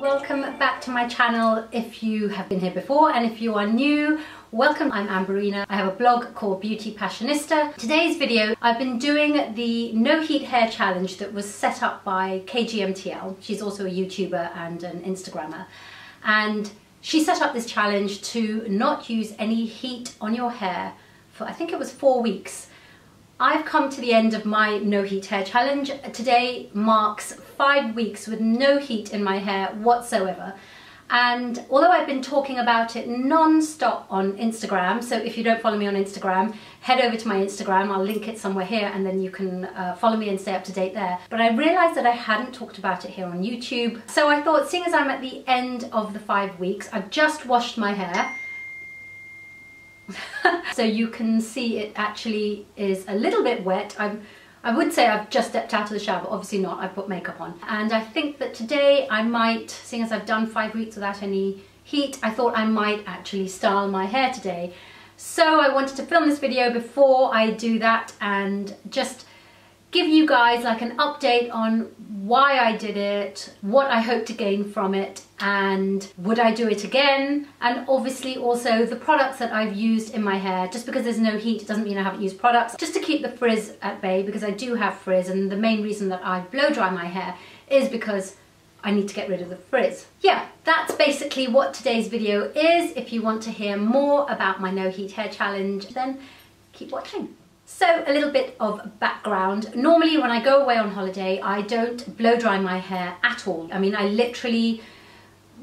welcome back to my channel if you have been here before and if you are new. Welcome I'm Ambarina I have a blog called Beauty Passionista. Today's video I've been doing the no heat hair challenge that was set up by KGMTL she's also a YouTuber and an Instagrammer. And she set up this challenge to not use any heat on your hair for I think it was four weeks I've come to the end of my no heat hair challenge. Today marks five weeks with no heat in my hair whatsoever. And although I've been talking about it non-stop on Instagram, so if you don't follow me on Instagram, head over to my Instagram, I'll link it somewhere here and then you can uh, follow me and stay up to date there. But I realized that I hadn't talked about it here on YouTube. So I thought, seeing as I'm at the end of the five weeks, I've just washed my hair, so you can see it actually is a little bit wet. I'm, I would say I've just stepped out of the shower, but obviously not, I've put makeup on. And I think that today I might, seeing as I've done five weeks without any heat, I thought I might actually style my hair today. So I wanted to film this video before I do that and just give you guys like an update on why I did it, what I hope to gain from it, and would I do it again? And obviously also the products that I've used in my hair. Just because there's no heat doesn't mean I haven't used products. Just to keep the frizz at bay because I do have frizz and the main reason that I blow dry my hair is because I need to get rid of the frizz. Yeah, that's basically what today's video is. If you want to hear more about my no heat hair challenge, then keep watching. So a little bit of background. Normally when I go away on holiday, I don't blow dry my hair at all. I mean, I literally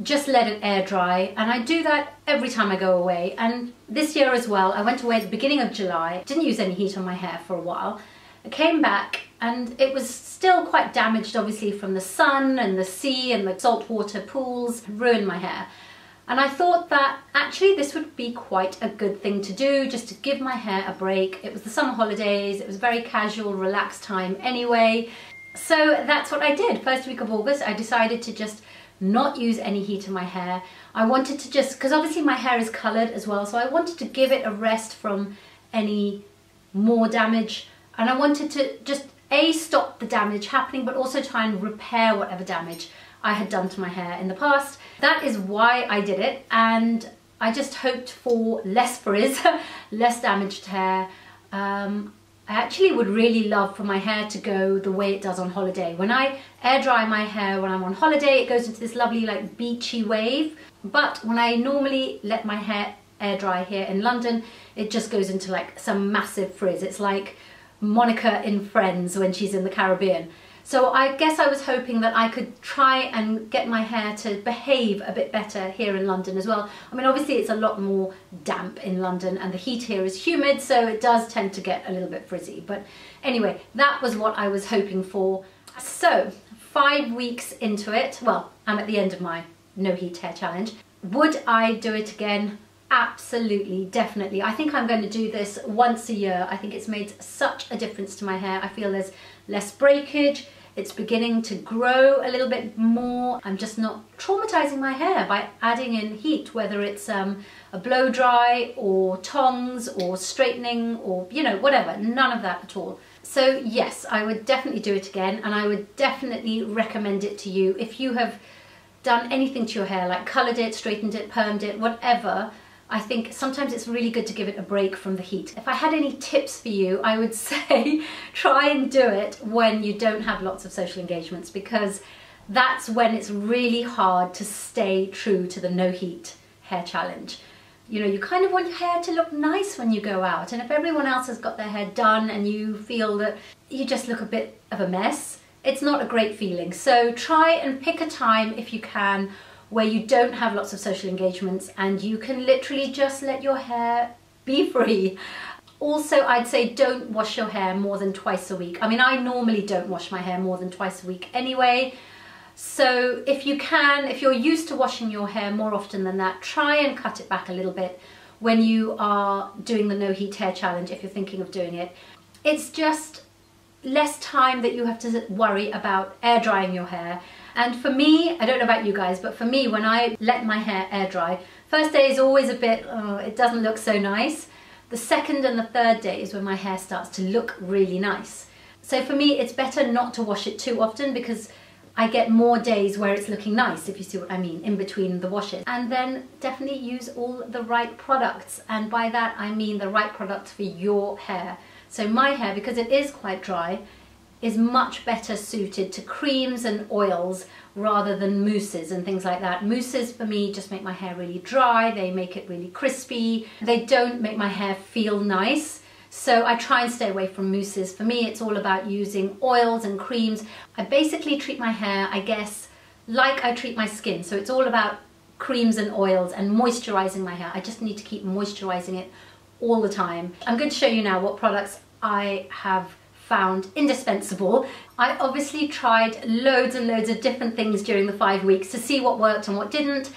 just let it air dry and I do that every time I go away. And this year as well I went away at the beginning of July. Didn't use any heat on my hair for a while. I came back and it was still quite damaged obviously from the sun and the sea and the saltwater pools. Ruined my hair and I thought that actually this would be quite a good thing to do, just to give my hair a break. It was the summer holidays, it was a very casual, relaxed time anyway. So that's what I did. First week of August, I decided to just not use any heat in my hair. I wanted to just, because obviously my hair is coloured as well, so I wanted to give it a rest from any more damage. And I wanted to just, A, stop the damage happening, but also try and repair whatever damage I had done to my hair in the past. That is why I did it and I just hoped for less frizz, less damaged hair. Um, I actually would really love for my hair to go the way it does on holiday. When I air dry my hair when I'm on holiday, it goes into this lovely like beachy wave. But when I normally let my hair air dry here in London, it just goes into like some massive frizz. It's like Monica in Friends when she's in the Caribbean. So I guess I was hoping that I could try and get my hair to behave a bit better here in London as well. I mean, obviously it's a lot more damp in London and the heat here is humid, so it does tend to get a little bit frizzy. But anyway, that was what I was hoping for. So five weeks into it, well, I'm at the end of my no heat hair challenge. Would I do it again? Absolutely, definitely. I think I'm going to do this once a year. I think it's made such a difference to my hair. I feel there's less breakage, it's beginning to grow a little bit more. I'm just not traumatizing my hair by adding in heat, whether it's um, a blow dry or tongs or straightening or, you know, whatever, none of that at all. So yes, I would definitely do it again and I would definitely recommend it to you if you have done anything to your hair, like colored it, straightened it, permed it, whatever, I think sometimes it's really good to give it a break from the heat. If I had any tips for you, I would say try and do it when you don't have lots of social engagements because that's when it's really hard to stay true to the no heat hair challenge. You know, you kind of want your hair to look nice when you go out and if everyone else has got their hair done and you feel that you just look a bit of a mess, it's not a great feeling. So try and pick a time if you can where you don't have lots of social engagements and you can literally just let your hair be free. Also, I'd say don't wash your hair more than twice a week. I mean, I normally don't wash my hair more than twice a week anyway. So if you can, if you're used to washing your hair more often than that, try and cut it back a little bit when you are doing the no heat hair challenge if you're thinking of doing it. It's just less time that you have to worry about air drying your hair and for me, I don't know about you guys, but for me, when I let my hair air dry, first day is always a bit, oh, it doesn't look so nice. The second and the third day is when my hair starts to look really nice. So for me, it's better not to wash it too often because I get more days where it's looking nice, if you see what I mean, in between the washes. And then definitely use all the right products. And by that, I mean the right products for your hair. So my hair, because it is quite dry, is much better suited to creams and oils rather than mousses and things like that. Mousses for me just make my hair really dry, they make it really crispy, they don't make my hair feel nice. So I try and stay away from mousses. For me, it's all about using oils and creams. I basically treat my hair, I guess, like I treat my skin. So it's all about creams and oils and moisturizing my hair. I just need to keep moisturizing it all the time. I'm going to show you now what products I have found indispensable. I obviously tried loads and loads of different things during the five weeks to see what worked and what didn't.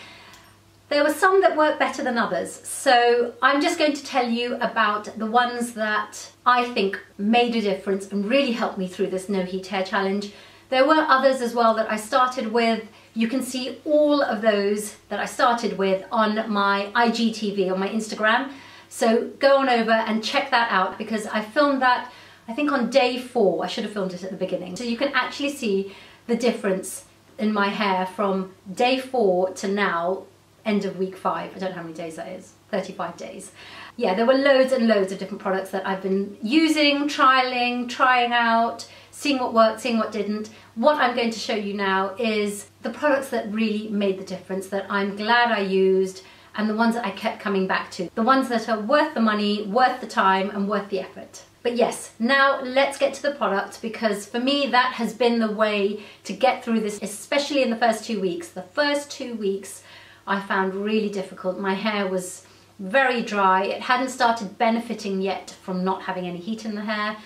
There were some that worked better than others, so I'm just going to tell you about the ones that I think made a difference and really helped me through this no heat hair challenge. There were others as well that I started with. You can see all of those that I started with on my IGTV, on my Instagram. So go on over and check that out because I filmed that I think on day four, I should have filmed it at the beginning. So you can actually see the difference in my hair from day four to now, end of week five. I don't know how many days that is, 35 days. Yeah, there were loads and loads of different products that I've been using, trialing, trying out, seeing what worked, seeing what didn't. What I'm going to show you now is the products that really made the difference, that I'm glad I used, and the ones that I kept coming back to. The ones that are worth the money, worth the time, and worth the effort. But yes, now let's get to the product because for me that has been the way to get through this, especially in the first two weeks. The first two weeks I found really difficult. My hair was very dry. It hadn't started benefiting yet from not having any heat in the hair,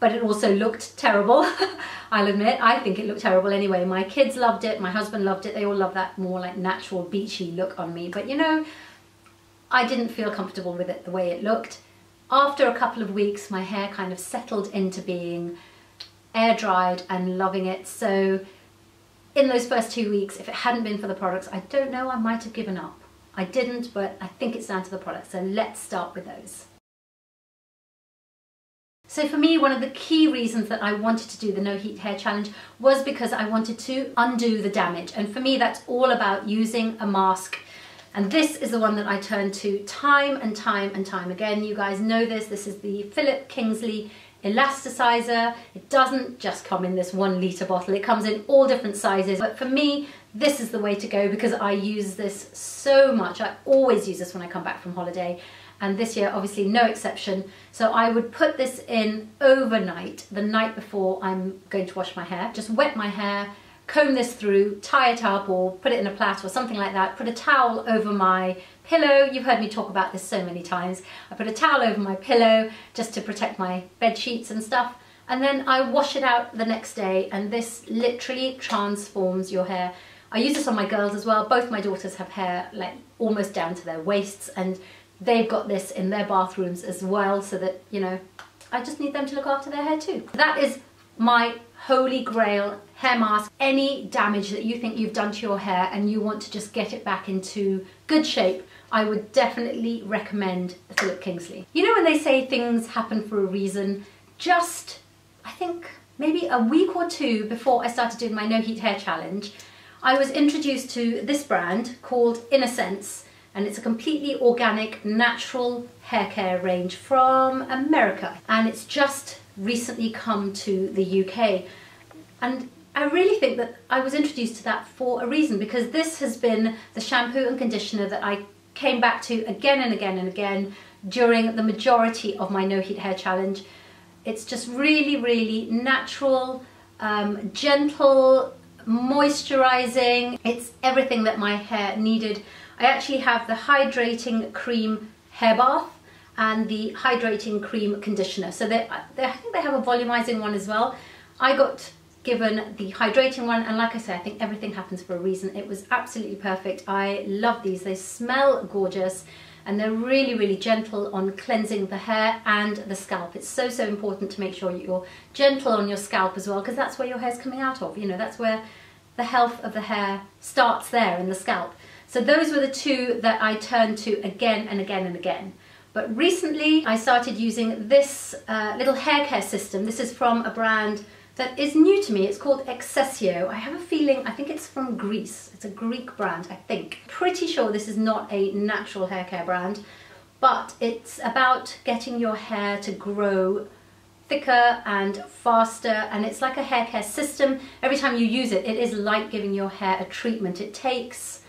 but it also looked terrible. I'll admit, I think it looked terrible anyway. My kids loved it, my husband loved it. They all love that more like natural beachy look on me. But you know, I didn't feel comfortable with it the way it looked. After a couple of weeks, my hair kind of settled into being air dried and loving it. So in those first two weeks, if it hadn't been for the products, I don't know, I might have given up. I didn't, but I think it's down to the products. So let's start with those. So for me, one of the key reasons that I wanted to do the No Heat Hair Challenge was because I wanted to undo the damage. And for me, that's all about using a mask and this is the one that I turn to time and time and time again. You guys know this. This is the Philip Kingsley elasticizer. It doesn't just come in this one litre bottle. It comes in all different sizes. But for me, this is the way to go because I use this so much. I always use this when I come back from holiday. And this year, obviously no exception. So I would put this in overnight, the night before I'm going to wash my hair. Just wet my hair, comb this through, tie it up or put it in a plait or something like that, put a towel over my pillow. You've heard me talk about this so many times. I put a towel over my pillow just to protect my bed sheets and stuff. And then I wash it out the next day and this literally transforms your hair. I use this on my girls as well. Both my daughters have hair like almost down to their waists and they've got this in their bathrooms as well so that, you know, I just need them to look after their hair too. That is my holy grail hair mask. Any damage that you think you've done to your hair and you want to just get it back into good shape, I would definitely recommend Philip Kingsley. You know when they say things happen for a reason, just, I think, maybe a week or two before I started doing my no heat hair challenge, I was introduced to this brand called Innersense and it's a completely organic, natural hair care range from America. And it's just recently come to the UK. And I really think that I was introduced to that for a reason because this has been the shampoo and conditioner that I came back to again and again and again during the majority of my no heat hair challenge. It's just really, really natural, um, gentle, moisturizing. It's everything that my hair needed. I actually have the hydrating cream hair bath and the hydrating cream conditioner. So they, they, I think they have a volumizing one as well. I got given the hydrating one and like I said I think everything happens for a reason. It was absolutely perfect. I love these. They smell gorgeous and they're really really gentle on cleansing the hair and the scalp. It's so so important to make sure you're gentle on your scalp as well because that's where your hair's coming out of. You know that's where the health of the hair starts there in the scalp so those were the two that I turned to again and again and again but recently I started using this uh, little hair care system. This is from a brand that is new to me. It's called Exesio. I have a feeling, I think it's from Greece. It's a Greek brand, I think. Pretty sure this is not a natural hair care brand, but it's about getting your hair to grow thicker and faster and it's like a hair care system. Every time you use it, it is like giving your hair a treatment. It takes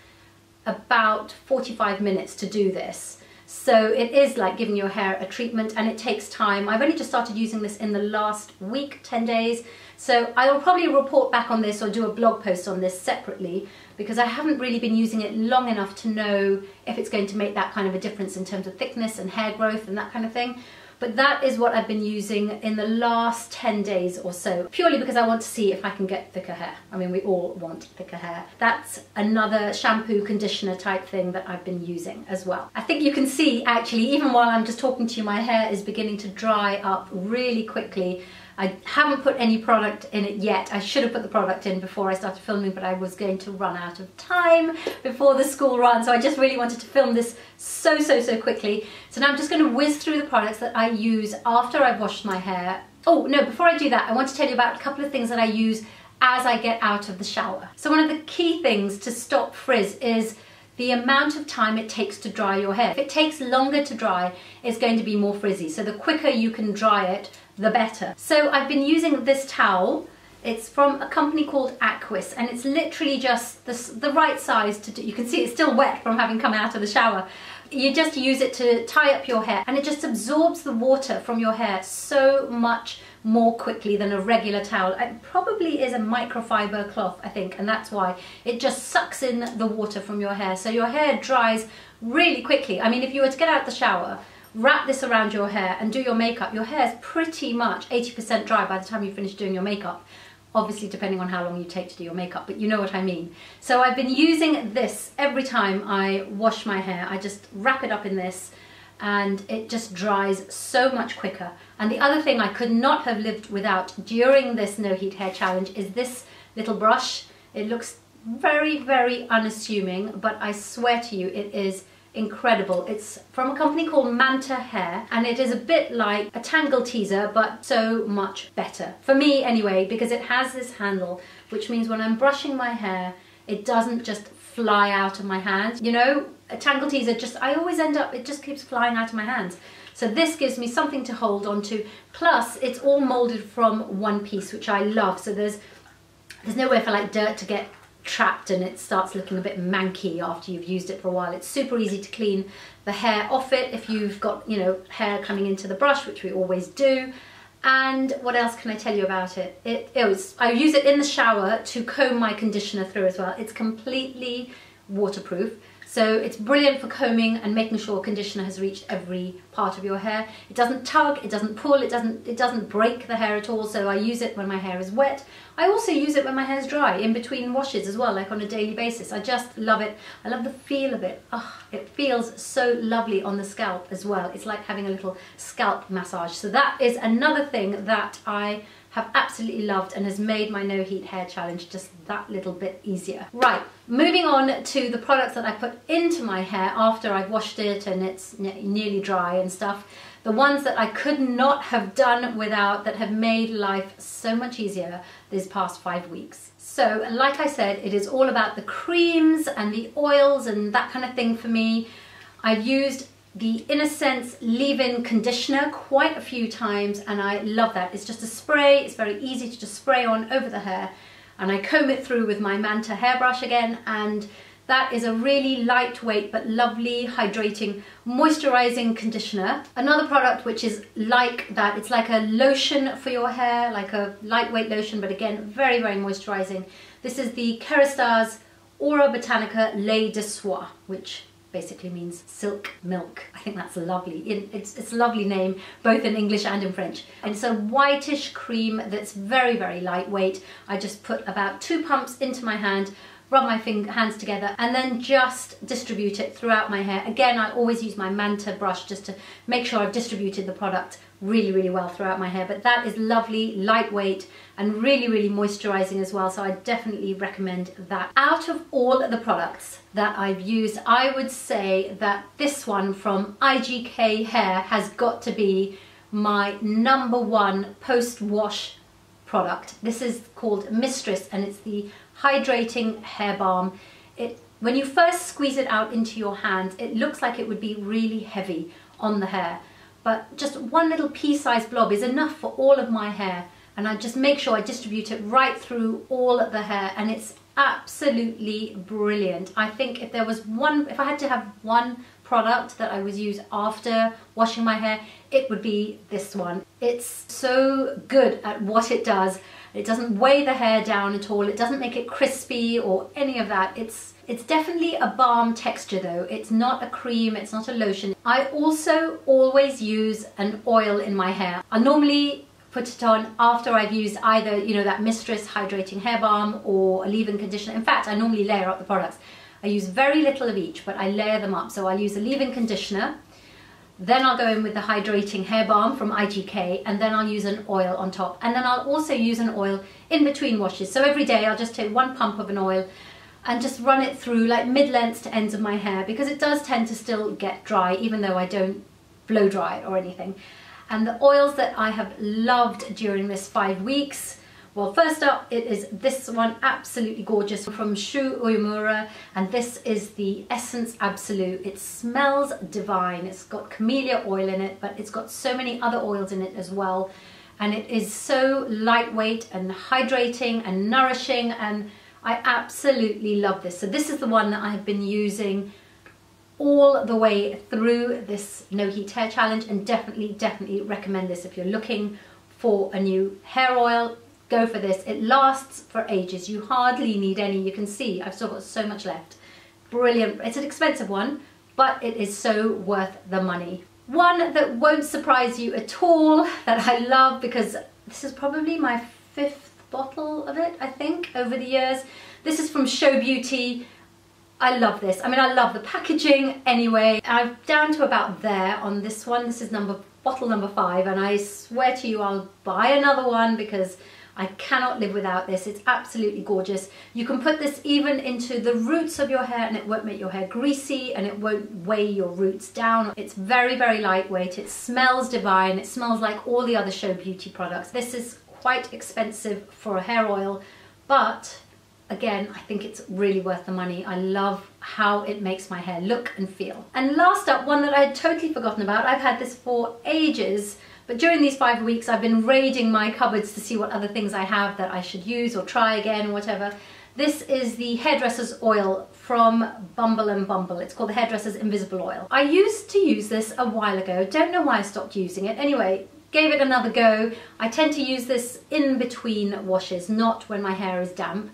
about 45 minutes to do this. So it is like giving your hair a treatment and it takes time. I've only just started using this in the last week, 10 days. So I will probably report back on this or do a blog post on this separately because I haven't really been using it long enough to know if it's going to make that kind of a difference in terms of thickness and hair growth and that kind of thing. But that is what I've been using in the last 10 days or so, purely because I want to see if I can get thicker hair. I mean, we all want thicker hair. That's another shampoo conditioner type thing that I've been using as well. I think you can see actually, even while I'm just talking to you, my hair is beginning to dry up really quickly. I haven't put any product in it yet. I should have put the product in before I started filming, but I was going to run out of time before the school run, so I just really wanted to film this so, so, so quickly. So now I'm just going to whiz through the products that I use after I've washed my hair. Oh, no, before I do that, I want to tell you about a couple of things that I use as I get out of the shower. So one of the key things to stop frizz is the amount of time it takes to dry your hair. If it takes longer to dry, it's going to be more frizzy. So the quicker you can dry it, the better. So I've been using this towel. It's from a company called Aquis and it's literally just the, the right size to do. You can see it's still wet from having come out of the shower. You just use it to tie up your hair and it just absorbs the water from your hair so much more quickly than a regular towel. It probably is a microfiber cloth, I think, and that's why. It just sucks in the water from your hair. So your hair dries really quickly. I mean, if you were to get out the shower, wrap this around your hair and do your makeup, your hair is pretty much 80% dry by the time you finish doing your makeup. Obviously depending on how long you take to do your makeup, but you know what I mean. So I've been using this every time I wash my hair. I just wrap it up in this and it just dries so much quicker. And the other thing I could not have lived without during this no heat hair challenge is this little brush. It looks very, very unassuming, but I swear to you, it is incredible. It's from a company called Manta Hair and it is a bit like a Tangle Teezer but so much better. For me anyway because it has this handle which means when I'm brushing my hair it doesn't just fly out of my hands. You know, a Tangle Teezer just, I always end up, it just keeps flying out of my hands. So this gives me something to hold on to. Plus it's all molded from one piece which I love. So there's there's nowhere for like dirt to get trapped and it starts looking a bit manky after you've used it for a while. It's super easy to clean the hair off it if you've got, you know, hair coming into the brush, which we always do. And what else can I tell you about it? It, it was, I use it in the shower to comb my conditioner through as well. It's completely waterproof. So it's brilliant for combing and making sure conditioner has reached every part of your hair. It doesn't tug, it doesn't pull, it doesn't, it doesn't break the hair at all. So I use it when my hair is wet. I also use it when my hair is dry, in between washes as well, like on a daily basis. I just love it. I love the feel of it. Oh, it feels so lovely on the scalp as well. It's like having a little scalp massage. So that is another thing that I have absolutely loved and has made my no heat hair challenge just that little bit easier. Right, moving on to the products that I put into my hair after I've washed it and it's nearly dry and stuff. The ones that I could not have done without that have made life so much easier these past five weeks. So like I said, it is all about the creams and the oils and that kind of thing for me. I've used the Innersense leave-in conditioner quite a few times and I love that. It's just a spray, it's very easy to just spray on over the hair and I comb it through with my Manta hairbrush again and that is a really lightweight but lovely hydrating moisturizing conditioner. Another product which is like that, it's like a lotion for your hair, like a lightweight lotion but again very very moisturizing. This is the Kerastase Aura Botanica Lait de Soie which basically means silk milk. I think that's lovely. It's, it's a lovely name, both in English and in French. And it's a whitish cream that's very, very lightweight. I just put about two pumps into my hand, rub my hands together and then just distribute it throughout my hair. Again, I always use my Manta brush just to make sure I've distributed the product really, really well throughout my hair. But that is lovely, lightweight, and really, really moisturizing as well. So I definitely recommend that. Out of all the products that I've used, I would say that this one from IGK Hair has got to be my number one post-wash product. This is called Mistress and it's the Hydrating Hair Balm. It, when you first squeeze it out into your hand, it looks like it would be really heavy on the hair. But just one little pea-sized blob is enough for all of my hair. And I just make sure I distribute it right through all of the hair and it's absolutely brilliant. I think if there was one, if I had to have one product that I would use after washing my hair, it would be this one. It's so good at what it does. It doesn't weigh the hair down at all. It doesn't make it crispy or any of that. It's it's definitely a balm texture though. It's not a cream, it's not a lotion. I also always use an oil in my hair. I normally put it on after I've used either, you know, that Mistress Hydrating Hair Balm or a leave-in conditioner. In fact, I normally layer up the products. I use very little of each, but I layer them up. So I'll use a leave-in conditioner, then I'll go in with the Hydrating Hair Balm from IGK, and then I'll use an oil on top. And then I'll also use an oil in between washes. So every day I'll just take one pump of an oil and just run it through like mid-lengths to ends of my hair because it does tend to still get dry even though I don't blow dry it or anything. And the oils that I have loved during this five weeks, well, first up, it is this one, absolutely gorgeous, from Shu Uemura, and this is the Essence Absolute. It smells divine. It's got camellia oil in it, but it's got so many other oils in it as well. And it is so lightweight and hydrating and nourishing, and I absolutely love this. So this is the one that I have been using all the way through this no heat hair challenge and definitely definitely recommend this if you're looking for a new hair oil. Go for this. It lasts for ages. You hardly need any. You can see I've still got so much left. Brilliant. It's an expensive one but it is so worth the money. One that won't surprise you at all that I love because this is probably my fifth bottle of it I think over the years this is from Show Beauty I love this. I mean, I love the packaging anyway. I'm down to about there on this one. This is number bottle number five, and I swear to you I'll buy another one because I cannot live without this. It's absolutely gorgeous. You can put this even into the roots of your hair and it won't make your hair greasy and it won't weigh your roots down. It's very, very lightweight. It smells divine. It smells like all the other Show Beauty products. This is quite expensive for a hair oil, but again, I think it's really worth the money. I love how it makes my hair look and feel. And last up, one that I had totally forgotten about. I've had this for ages, but during these five weeks, I've been raiding my cupboards to see what other things I have that I should use or try again, or whatever. This is the Hairdresser's Oil from Bumble and Bumble. It's called the Hairdresser's Invisible Oil. I used to use this a while ago. Don't know why I stopped using it. Anyway, gave it another go. I tend to use this in between washes, not when my hair is damp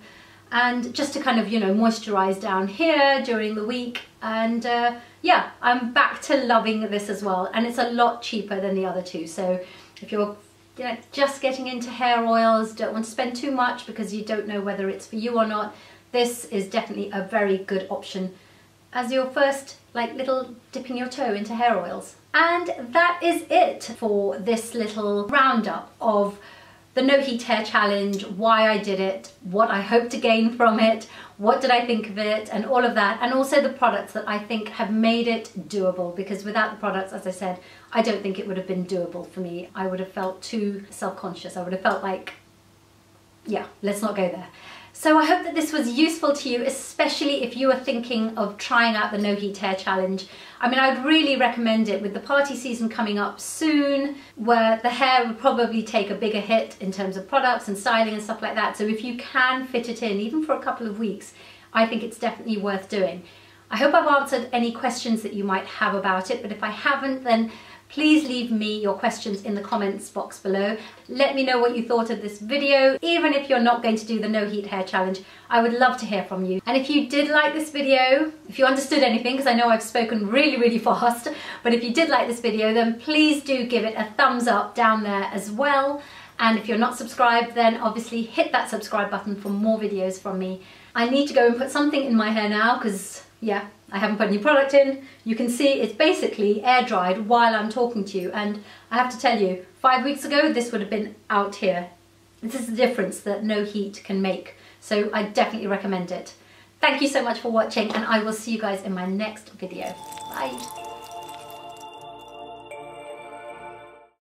and just to kind of, you know, moisturize down here during the week. And uh, yeah, I'm back to loving this as well. And it's a lot cheaper than the other two. So if you're you know, just getting into hair oils, don't want to spend too much because you don't know whether it's for you or not, this is definitely a very good option as your first like little dipping your toe into hair oils. And that is it for this little roundup of the No Heat Hair Challenge, why I did it, what I hope to gain from it, what did I think of it, and all of that, and also the products that I think have made it doable, because without the products, as I said, I don't think it would have been doable for me. I would have felt too self-conscious. I would have felt like, yeah, let's not go there. So I hope that this was useful to you, especially if you are thinking of trying out the No Heat Hair Challenge. I mean, I'd really recommend it with the party season coming up soon, where the hair would probably take a bigger hit in terms of products and styling and stuff like that. So if you can fit it in, even for a couple of weeks, I think it's definitely worth doing. I hope I've answered any questions that you might have about it, but if I haven't, then please leave me your questions in the comments box below. Let me know what you thought of this video. Even if you're not going to do the no heat hair challenge, I would love to hear from you. And if you did like this video, if you understood anything, because I know I've spoken really, really fast, but if you did like this video, then please do give it a thumbs up down there as well. And if you're not subscribed, then obviously hit that subscribe button for more videos from me. I need to go and put something in my hair now because yeah, I haven't put any product in. You can see it's basically air dried while I'm talking to you. And I have to tell you, five weeks ago, this would have been out here. This is the difference that no heat can make. So I definitely recommend it. Thank you so much for watching and I will see you guys in my next video. Bye.